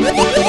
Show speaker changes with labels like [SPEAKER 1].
[SPEAKER 1] Woo!